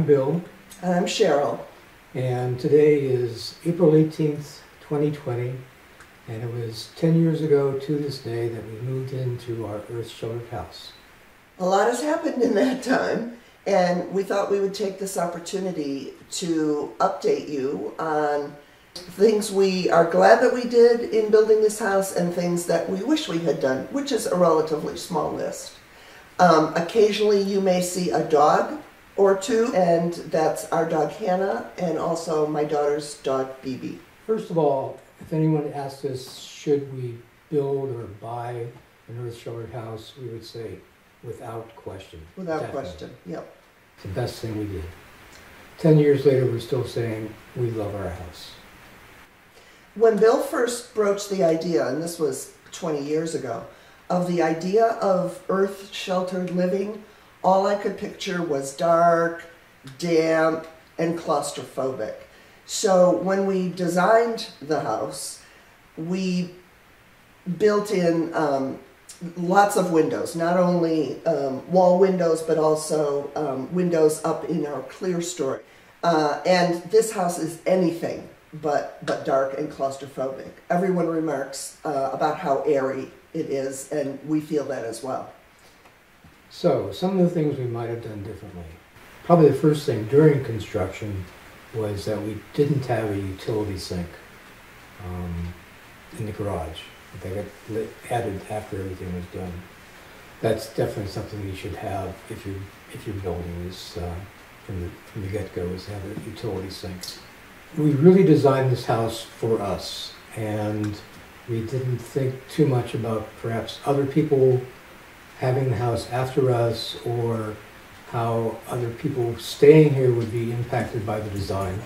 I'm Byll, And I'm Cheryl. and today is April 18th, 2020, and it was 10 years ago to this day that we moved into our earth sheltered house. A lot has happened in that time, and we thought we would take this opportunity to update you on things we are glad that we did in building this house and things that we wish we had done, which is a relatively small list. Um, occasionally, you may see a dog or two, and that's our dog Hannah, and also my daughter's dog BB. First of all, if anyone asked us, should we build or buy an earth sheltered house, we would say without question. Without Definitely. question. Yep. It's the best thing we did. 10 years later, we're still saying we love our house. When Byll first broached the idea, and this was 20 years ago, of the idea of earth sheltered living, all I could picture was dark, damp, and claustrophobic. So when we designed the house, we built in um, lots of windows, not only um, wall windows, but also um, windows up in our clerestory. Uh, and this house is anything but but dark and claustrophobic. Everyone remarks uh, about how airy it is, and we feel that as well. So, some of the things we might have done differently. Probably the first thing during construction was that we didn't have a utility sink um, in the garage. They got added after everything was done. That's definitely something you should have if you if you're building is uh, from the from the get go is have a utility sink. We really designed this house for us, and we didn't think too much about perhaps other people having the house after us or how other people staying here would be impacted by the design.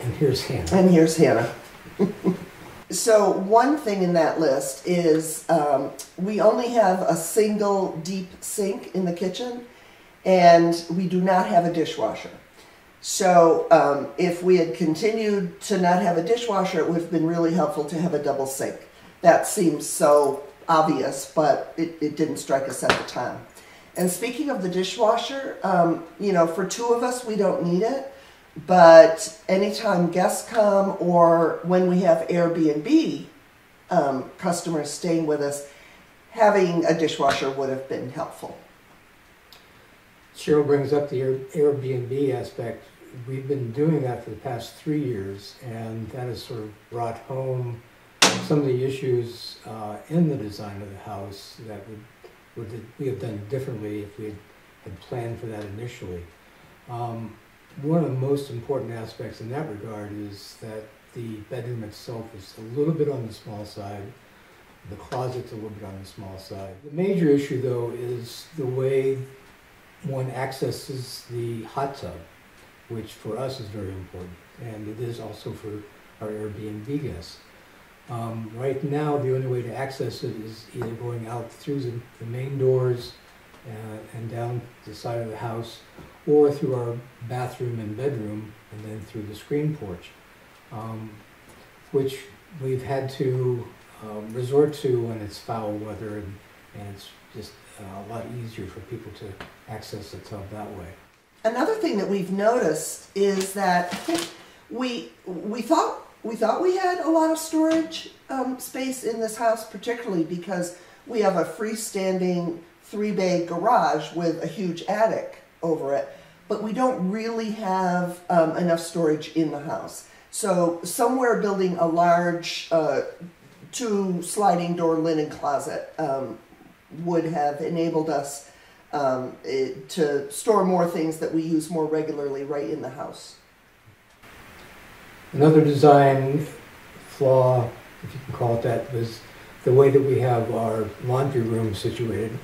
And here's Hannah. And here's Hannah. so one thing in that list is um, we only have a single deep sink in the kitchen, and we do not have a dishwasher. So um, if we had continued to not have a dishwasher, it would have been really helpful to have a double sink. That seems so obvious, but it, it didn't strike us at the time. And speaking of the dishwasher, um, you know, for two of us, we don't need it. But anytime guests come or when we have Airbnb um, customers staying with us, having a dishwasher would have been helpful. Cheryl brings up the Airbnb aspect. We've been doing that for the past three years, and that has sort of brought home some of the issues uh, in the design of the house that would, would we have done differently if we had, planned for that initially. Um, one of the most important aspects in that regard is that the bedroom itself is a little bit on the small side. The closet's a little bit on the small side. The major issue, though, is the way one accesses the hot tub, which for us is very important, and it is also for our Airbnb guests. Um, right now, the only way to access it is either going out through the, the main doors uh, and down the side of the house, or through our bathroom and bedroom, and then through the screen porch, um, which we've had to um, resort to when it's foul weather and, and it's just uh, a lot easier for people to access the tub that way. Another thing that we've noticed is that we we thought we thought we had a lot of storage um, space in this house, particularly because we have a freestanding three bay garage with a huge attic over it, but we don't really have um, enough storage in the house. So somewhere building a large uh, two sliding door linen closet um, would have enabled us um, it, to store more things that we use more regularly right in the house. Another design flaw, if you can call it that, was the way that we have our laundry room situated.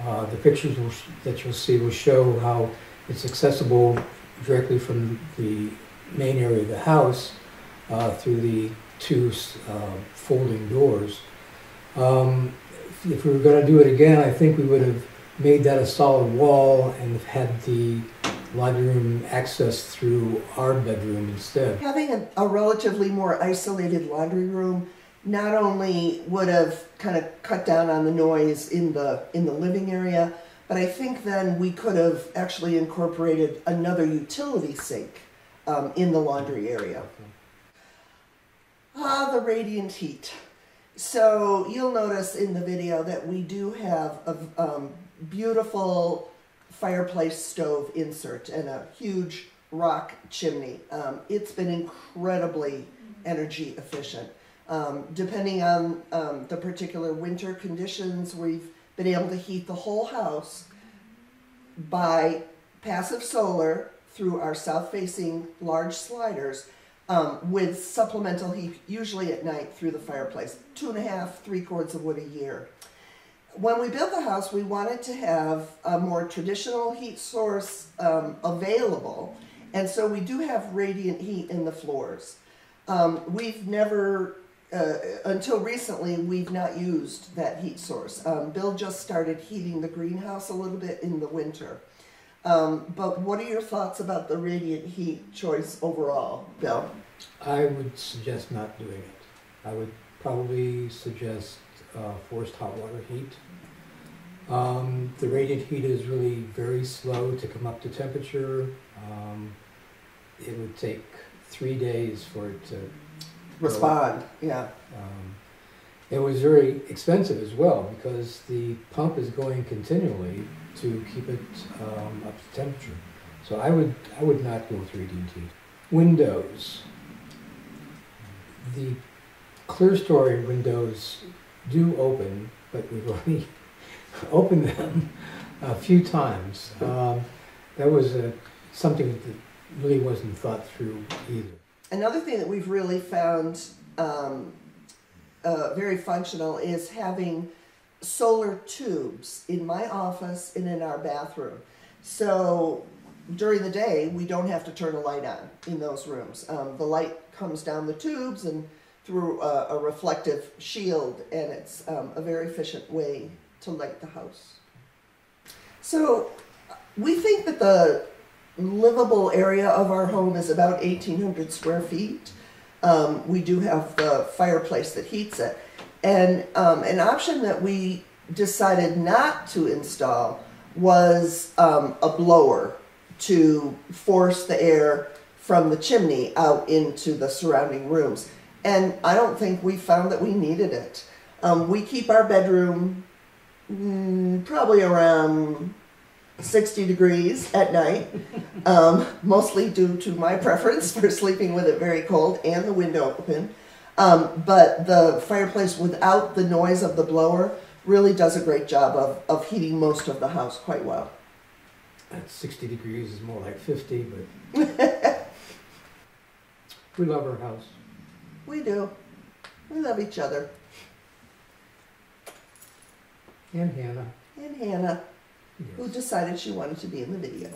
Uh, the pictures will that you'll see will show how it's accessible directly from the main area of the house uh, through the two uh, folding doors. Um, if we were going to do it again, I think we would have made that a solid wall and had the laundry room access through our bedroom instead. Having a, a relatively more isolated laundry room not only would have kind of cut down on the noise in the in the living area, But I think then we could have actually incorporated another utility sink um, in the laundry area. Ah, the radiant heat. So you'll notice in the video that we do have a um, beautiful fireplace stove insert and a huge rock chimney. Um, it's been incredibly energy efficient. Um, depending on um, the particular winter conditions, we've been able to heat the whole house by passive solar through our south facing large sliders um, with supplemental heat, usually at night through the fireplace. Two and a half, three cords of wood a year. When we built the house, we wanted to have a more traditional heat source um, available, and so we do have radiant heat in the floors. Um, we've never, uh, until recently, we've not used that heat source. Um, Byll just started heating the greenhouse a little bit in the winter. Um, but what are your thoughts about the radiant heat choice overall, Byll? I would suggest not doing it. I would probably suggest uh, forced hot water heat. Um, the radiant heat is really very slow to come up to temperature. Um, it would take three days for it to Respond, yeah. Um, It was very expensive as well because the pump is going continually to keep it um, up to temperature. So I would, I would not go with radiant heat. Windows. The clerestory windows do open, but we've only opened them a few times. Um, That was a, something that really wasn't thought through either. Another thing that we've really found um, uh, very functional is having solar tubes in my office and in our bathroom. So during the day, we don't have to turn a light on in those rooms. Um, the light comes down the tubes and through a, a reflective shield, and it's um, a very efficient way to light the house. So we think that the livable area of our home is about 1,800 square feet. Um, we do have the fireplace that heats it. And um, an option that we decided not to install was um, a blower to force the air from the chimney out into the surrounding rooms. And I don't think we found that we needed it. Um, we keep our bedroom mm, probably around 60 degrees at night, um, mostly due to my preference for sleeping with it very cold and the window open. Um, but the fireplace without the noise of the blower really does a great job of, of heating most of the house quite well. At 60 degrees is more like 50, but we love our house. We do. We love each other. And Hannah. And Hannah, who decided she wanted to be in the video.